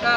Kata.